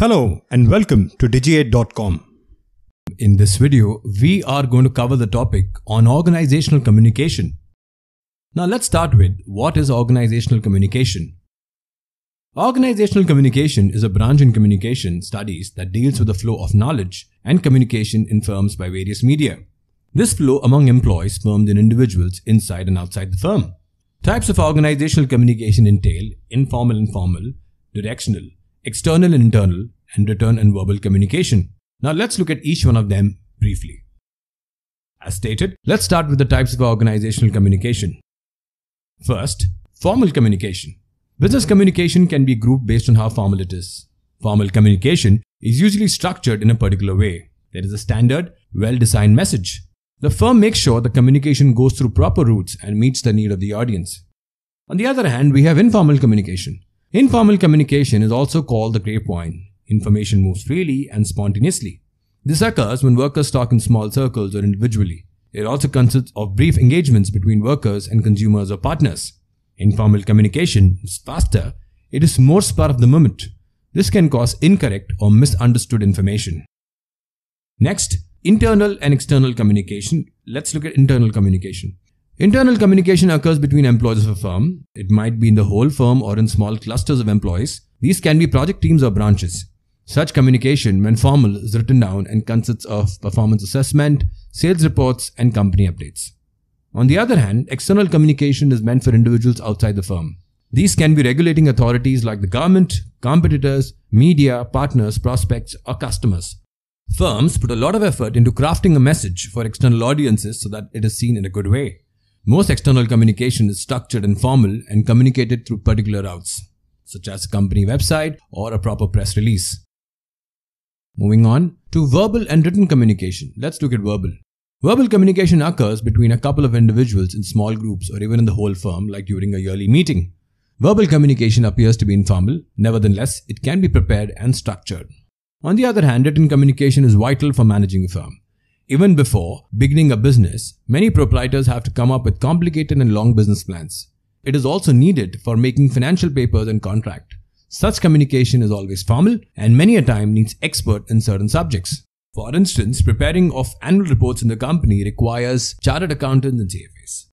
Hello and welcome to Digi8.com. In this video, we are going to cover the topic on organizational communication. Now let's start with what is organizational communication? Organizational communication is a branch in communication studies that deals with the flow of knowledge and communication in firms by various media. This flow among employees, firms and individuals inside and outside the firm. Types of organizational communication entail informal and formal, directional, external and internal, and written and verbal communication. Now let's look at each one of them briefly. As stated, let's start with the types of organizational communication. First, formal communication. Business communication can be grouped based on how formal it is. Formal communication is usually structured in a particular way. There is a standard, well designed message. The firm makes sure the communication goes through proper routes and meets the need of the audience. On the other hand, we have informal communication. Informal communication is also called the grapevine. Information moves freely and spontaneously. This occurs when workers talk in small circles or individually. It also consists of brief engagements between workers and consumers or partners. Informal communication is faster, it is more spur of the moment. This can cause incorrect or misunderstood information. Next, internal and external communication. Let's look at internal communication. Internal communication occurs between employees of a firm. It might be in the whole firm or in small clusters of employees. These can be project teams or branches. Such communication, when formal, is written down and consists of performance assessment, sales reports, and company updates. On the other hand, external communication is meant for individuals outside the firm. These can be regulating authorities like the government, competitors, media, partners, prospects, or customers. Firms put a lot of effort into crafting a message for external audiences so that it is seen in a good way. Most external communication is structured and formal and communicated through particular routes, such as a company website or a proper press release. Moving on to verbal and written communication. Let's look at verbal. Verbal communication occurs between a couple of individuals in small groups or even in the whole firm, like during a yearly meeting. Verbal communication appears to be informal, nevertheless, it can be prepared and structured. On the other hand, written communication is vital for managing a firm. Even before beginning a business, many proprietors have to come up with complicated and long business plans. It is also needed for making financial papers and contract. Such communication is always formal and many a time needs expert in certain subjects. For instance, preparing of annual reports in the company requires chartered accountants and CFAs.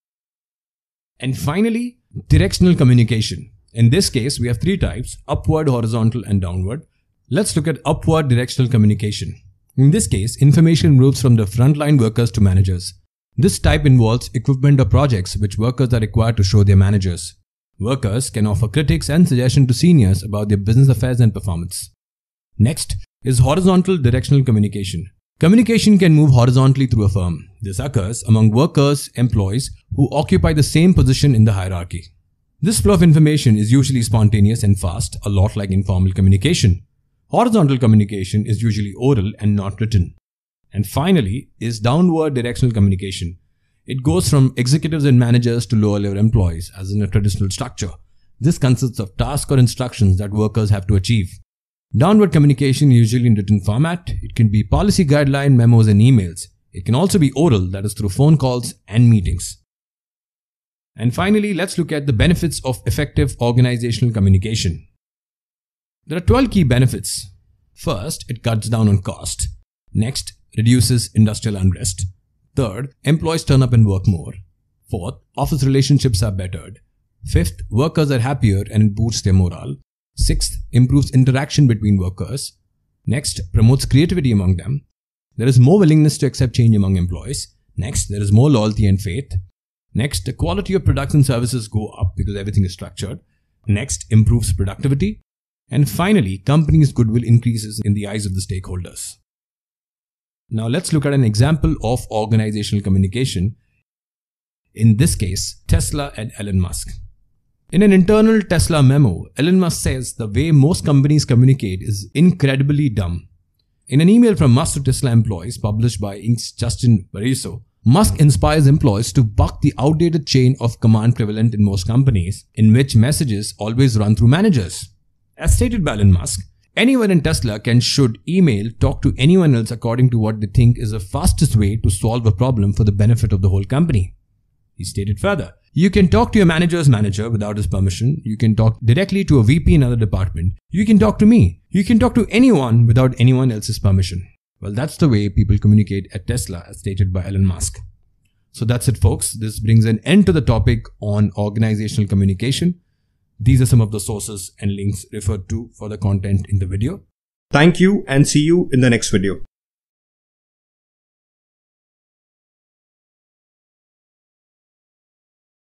And finally, directional communication. In this case, we have three types, upward, horizontal and downward. Let's look at upward directional communication. In this case, information moves from the frontline workers to managers. This type involves equipment or projects which workers are required to show their managers. Workers can offer critics and suggestions to seniors about their business affairs and performance. Next is horizontal directional communication. Communication can move horizontally through a firm. This occurs among workers, employees who occupy the same position in the hierarchy. This flow of information is usually spontaneous and fast, a lot like informal communication. Horizontal communication is usually oral and not written. And finally is downward directional communication. It goes from executives and managers to lower level employees as in a traditional structure. This consists of tasks or instructions that workers have to achieve. Downward communication usually in written format. It can be policy guideline, memos and emails. It can also be oral, that is through phone calls and meetings. And finally, let's look at the benefits of effective organizational communication. There are 12 key benefits. First, it cuts down on cost. Next, reduces industrial unrest. Third, employees turn up and work more. Fourth, office relationships are bettered. Fifth, workers are happier and it boosts their morale. Sixth, improves interaction between workers. Next, promotes creativity among them. There is more willingness to accept change among employees. Next, there is more loyalty and faith. Next, the quality of products and services go up because everything is structured. Next, improves productivity. And finally, companies' goodwill increases in the eyes of the stakeholders. Now let's look at an example of organizational communication. In this case, Tesla and Elon Musk. In an internal Tesla memo, Elon Musk says the way most companies communicate is incredibly dumb. In an email from Musk to Tesla employees published by Inc.'s Justin Bariso, Musk inspires employees to buck the outdated chain of command prevalent in most companies, in which messages always run through managers. As stated by Elon Musk, anyone in Tesla can should email talk to anyone else according to what they think is the fastest way to solve a problem for the benefit of the whole company. He stated further, You can talk to your manager's manager without his permission. You can talk directly to a VP in another department. You can talk to me. You can talk to anyone without anyone else's permission. Well, that's the way people communicate at Tesla, as stated by Elon Musk. So that's it, folks. This brings an end to the topic on organizational communication. These are some of the sources and links referred to for the content in the video. Thank you and see you in the next video.